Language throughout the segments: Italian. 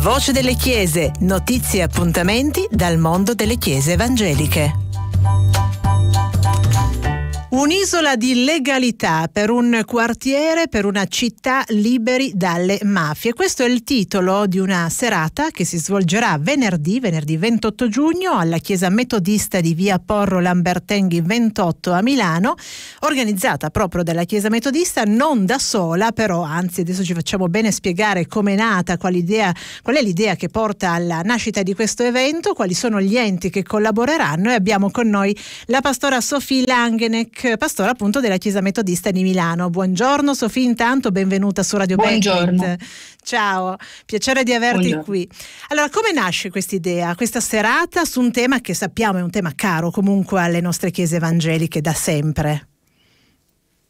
Voce delle Chiese, notizie e appuntamenti dal mondo delle Chiese evangeliche. Un'isola di legalità per un quartiere, per una città liberi dalle mafie. Questo è il titolo di una serata che si svolgerà venerdì, venerdì 28 giugno, alla chiesa metodista di via Porro Lambertenghi 28 a Milano, organizzata proprio dalla chiesa metodista, non da sola, però, anzi adesso ci facciamo bene spiegare come è nata, qual, idea, qual è l'idea che porta alla nascita di questo evento, quali sono gli enti che collaboreranno e abbiamo con noi la pastora Sofì Langenek pastore appunto della Chiesa Metodista di Milano. Buongiorno Sofì, intanto benvenuta su Radio Buongiorno. Beckett. Ciao, piacere di averti Buongiorno. qui. Allora, come nasce questa idea, questa serata su un tema che sappiamo è un tema caro comunque alle nostre chiese evangeliche da sempre?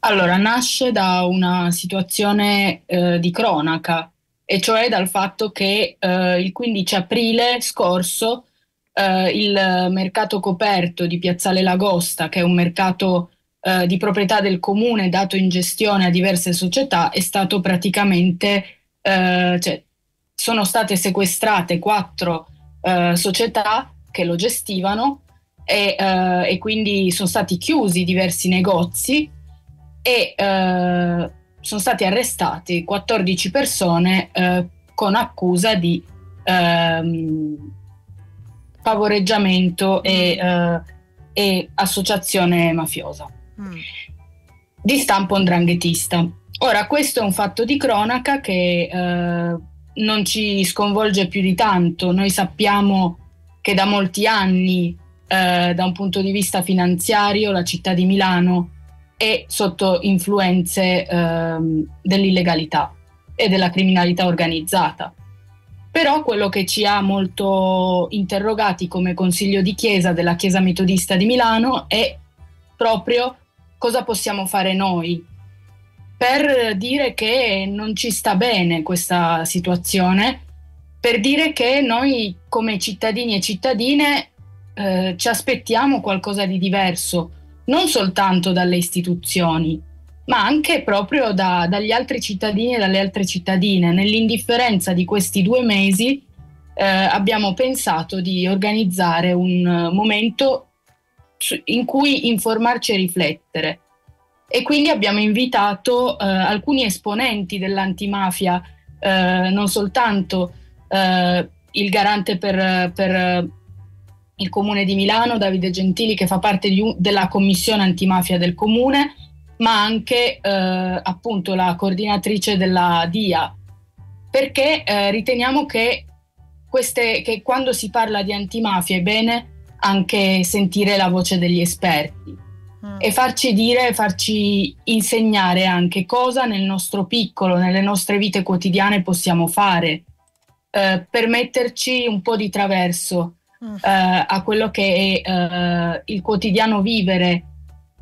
Allora, nasce da una situazione eh, di cronaca, e cioè dal fatto che eh, il 15 aprile scorso eh, il mercato coperto di Piazzale Lagosta, che è un mercato eh, di proprietà del comune dato in gestione a diverse società, è stato praticamente, eh, cioè, sono state sequestrate quattro eh, società che lo gestivano e, eh, e, quindi sono stati chiusi diversi negozi e eh, sono stati arrestati 14 persone con accusa di ehm, favoreggiamento e, uh, e associazione mafiosa mm. di stampo andranghetista. Ora, questo è un fatto di cronaca che uh, non ci sconvolge più di tanto. Noi sappiamo che da molti anni, uh, da un punto di vista finanziario, la città di Milano è sotto influenze ehm, dell'illegalità e della criminalità organizzata. Però quello che ci ha molto interrogati come consiglio di chiesa della Chiesa Metodista di Milano è proprio cosa possiamo fare noi per dire che non ci sta bene questa situazione, per dire che noi come cittadini e cittadine eh, ci aspettiamo qualcosa di diverso, non soltanto dalle istituzioni, ma anche proprio da, dagli altri cittadini e dalle altre cittadine. Nell'indifferenza di questi due mesi eh, abbiamo pensato di organizzare un momento in cui informarci e riflettere. E quindi abbiamo invitato eh, alcuni esponenti dell'antimafia, eh, non soltanto eh, il garante per, per, il comune di Milano, Davide Gentili, che fa parte di, della commissione antimafia del comune, ma anche eh, appunto la coordinatrice della DIA, perché eh, riteniamo che, queste, che quando si parla di antimafia è bene anche sentire la voce degli esperti mm. e farci dire, farci insegnare anche cosa nel nostro piccolo, nelle nostre vite quotidiane possiamo fare eh, per metterci un po' di traverso mm. eh, a quello che è eh, il quotidiano vivere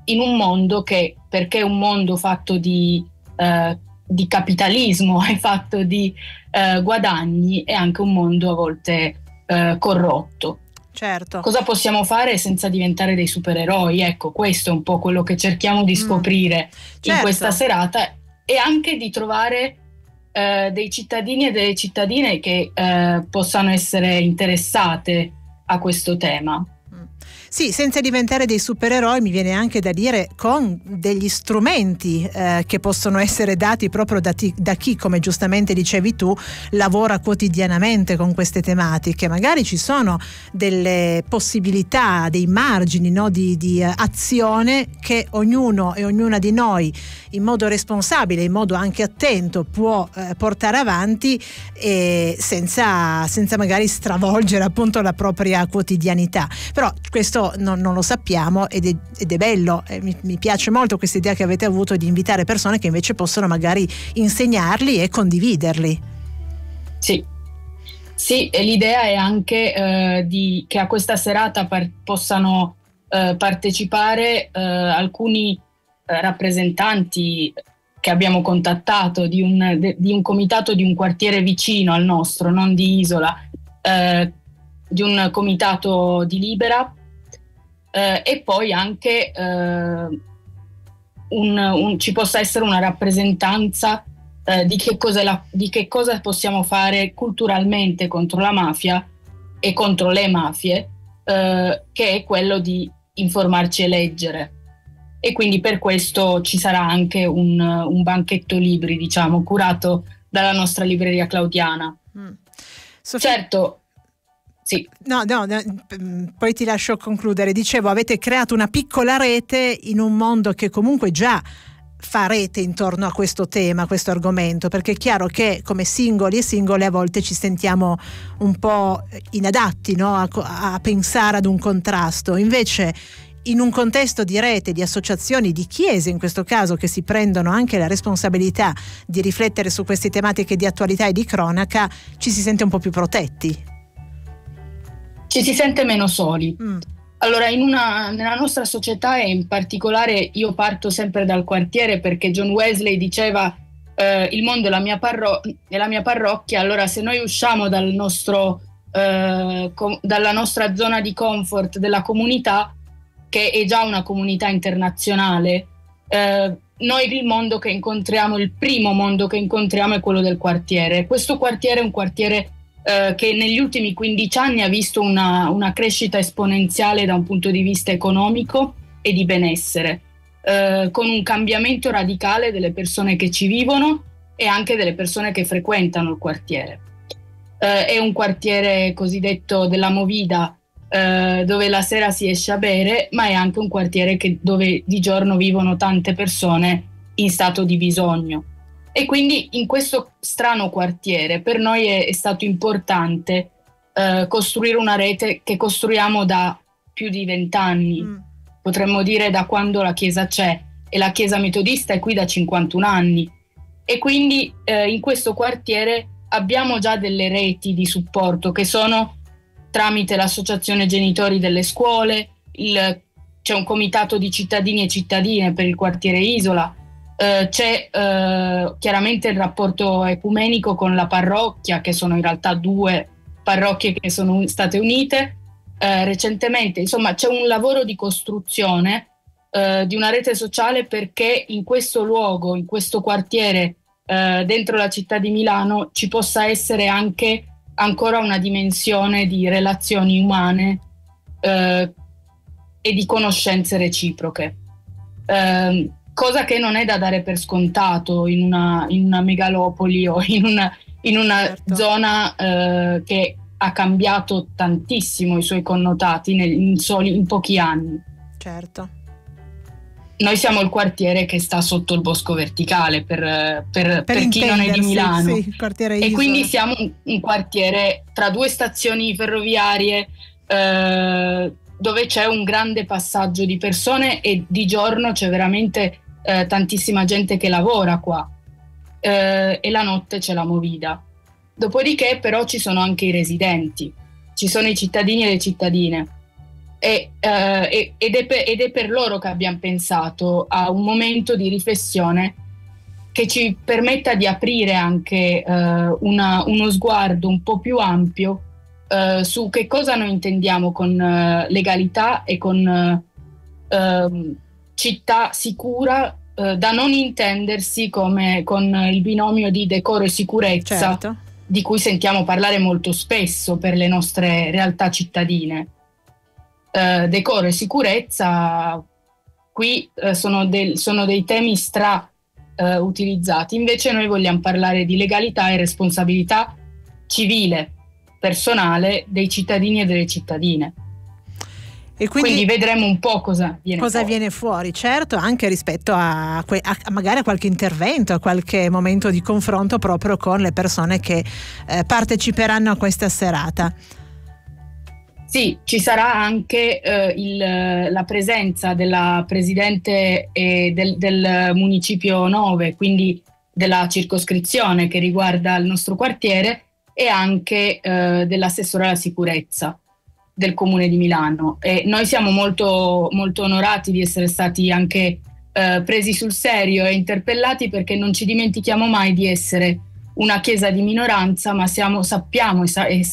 in un mondo che, perché è un mondo fatto di, eh, di capitalismo, è fatto di eh, guadagni, è anche un mondo a volte eh, corrotto. Certo. Cosa possiamo fare senza diventare dei supereroi? Ecco, questo è un po' quello che cerchiamo di mm. scoprire mm. certo. in questa serata e anche di trovare eh, dei cittadini e delle cittadine che eh, possano essere interessate a questo tema. Sì, senza diventare dei supereroi mi viene anche da dire con degli strumenti eh, che possono essere dati proprio da, ti, da, chi, come giustamente dicevi tu, lavora quotidianamente con queste tematiche. Magari ci sono delle possibilità, dei margini no, di, di uh, azione che ognuno e ognuna di noi in modo responsabile, in modo anche attento può eh, portare avanti senza, senza magari stravolgere appunto la propria quotidianità. Però questo questo non, non lo sappiamo ed è, ed è bello, eh, mi, mi, piace molto questa idea che avete avuto di invitare persone che invece possono magari insegnarli e condividerli. Sì, sì l'idea è anche eh, di, che a questa serata par- possano eh, partecipare eh, alcuni eh, rappresentanti che abbiamo contattato di un, de, di un, comitato di un quartiere vicino al nostro, non di Isola, eh, di un comitato di Libera eh, e poi anche eh, un, un, ci possa essere una rappresentanza eh, di, che la, di, che cosa possiamo fare culturalmente contro la mafia e contro le mafie, eh, che è quello di informarci e leggere. E quindi per questo ci sarà anche un, un banchetto libri, diciamo, curato dalla nostra libreria claudiana. Mm. Sofia... Certo, sì. No, no, no, poi ti lascio concludere. Dicevo, avete creato una piccola rete in un mondo che comunque già fa rete intorno a questo tema, a questo argomento, perché è chiaro che come singoli e singole a volte ci sentiamo un po' inadatti no? a, a pensare ad un contrasto. Invece in un contesto di rete, di associazioni, di chiese in questo caso che si prendono anche la responsabilità di riflettere su queste tematiche di attualità e di cronaca, ci si sente un po' più protetti ci si sente meno soli. Mm. Allora, una, nella nostra società e in particolare io parto sempre dal quartiere perché John Wesley diceva eh, il mondo è la, mia parro- è la, mia parrocchia, allora se noi usciamo dal nostro, eh, com- dalla nostra zona di comfort della comunità, che è già una comunità internazionale, eh, noi il mondo che incontriamo, il primo mondo che incontriamo è quello del quartiere. Questo quartiere è un quartiere eh, che negli ultimi 15 anni ha visto una, una, crescita esponenziale da un punto di vista economico e di benessere, eh, con un cambiamento radicale delle persone che ci vivono e anche delle persone che frequentano il quartiere. Eh, è un quartiere cosiddetto della Movida, eh, dove la sera si esce a bere, ma è anche un quartiere che, dove di giorno vivono tante persone in stato di bisogno. E quindi in questo strano quartiere per noi è, è stato importante eh, costruire una rete che costruiamo da più di vent'anni, mm. potremmo dire da quando la Chiesa c'è e la Chiesa metodista è qui da 51 anni. E quindi eh, in questo quartiere abbiamo già delle reti di supporto che sono tramite l'associazione genitori delle scuole, il, c'è un comitato di cittadini e cittadine per il quartiere Isola, eh, c'è eh, chiaramente il rapporto ecumenico con la parrocchia, che sono in realtà due parrocchie che sono state unite eh, recentemente. Insomma, c'è un lavoro di costruzione eh, di una rete sociale perché in questo luogo, in questo quartiere eh, dentro la città di Milano ci possa essere anche ancora una dimensione di relazioni umane e di conoscenze reciproche. Eh, cosa che non è da dare per scontato in una, in una megalopoli o in una, in una certo. zona eh, che ha cambiato tantissimo i suoi connotati nel, in, soli, in pochi anni. Certo. Noi siamo il quartiere che sta sotto il bosco verticale per, per, per, per chi non è di Milano. Sì, e quindi siamo un, un, quartiere tra due stazioni ferroviarie eh, dove c'è un grande passaggio di persone e di giorno c'è veramente eh, tantissima gente che lavora qua eh, e la notte c'è la movida. Dopodiché però ci sono anche i residenti, ci sono i cittadini e le cittadine e, eh, ed, è per, ed, è per, loro che abbiamo pensato a un momento di riflessione che ci permetta di aprire anche eh, una, uno sguardo un po' più ampio Uh, su che cosa noi intendiamo con uh, legalità e con uh, città sicura eh, da non intendersi come con il binomio di decoro e sicurezza certo. di cui sentiamo parlare molto spesso per le nostre realtà cittadine. Eh, decoro e sicurezza qui eh, sono, del, sono, dei temi stra eh, utilizzati, invece noi vogliamo parlare di legalità e responsabilità civile, personale dei cittadini e delle cittadine. E quindi, quindi, vedremo un po' cosa viene cosa fuori. viene fuori, certo, anche rispetto a, a, magari a qualche intervento, a qualche momento di confronto proprio con le persone che eh, parteciperanno a questa serata. Sì, ci sarà anche eh, il, la presenza della presidente eh, del, del, municipio 9, quindi della circoscrizione che riguarda il nostro quartiere e anche eh, dell'assessore alla sicurezza del Comune di Milano e noi siamo molto, molto onorati di essere stati anche eh, presi sul serio e interpellati perché non ci dimentichiamo mai di essere una chiesa di minoranza, ma siamo, sappiamo e, sa- e,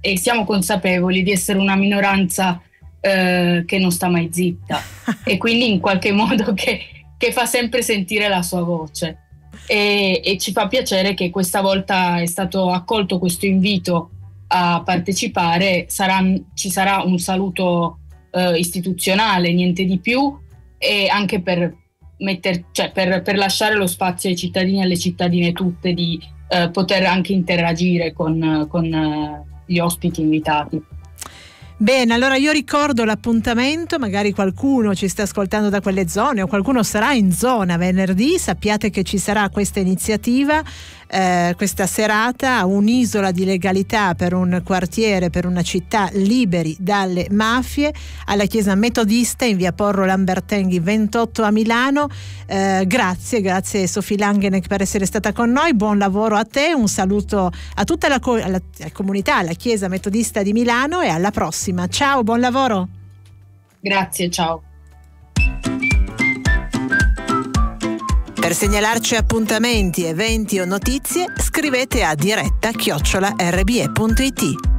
e, siamo consapevoli di essere una minoranza eh, che non sta mai zitta e quindi in qualche modo che, che fa sempre sentire la sua voce. e, e ci fa piacere che questa volta è stato accolto questo invito a partecipare, sarà, ci sarà un saluto eh, istituzionale, niente di più, e anche per, metter, cioè per, per, lasciare lo spazio ai cittadini e alle cittadine tutte di eh, poter anche interagire con, con eh, gli ospiti invitati. Bene, allora io ricordo l'appuntamento, magari qualcuno ci sta ascoltando da quelle zone o qualcuno sarà in zona venerdì, sappiate che ci sarà questa iniziativa eh, questa serata un'isola di legalità per un quartiere, per una città liberi dalle mafie alla chiesa metodista in via Porro Lambertenghi 28 a Milano. Eh, grazie, grazie Sofì Langenek per essere stata con noi, buon lavoro a te, un saluto a tutta la, co- la comunità, alla chiesa metodista di Milano e alla prossima. Ciao, buon lavoro. Grazie, ciao. Per segnalarci appuntamenti, eventi o notizie, scrivete a diretta chiocciola rbe.it.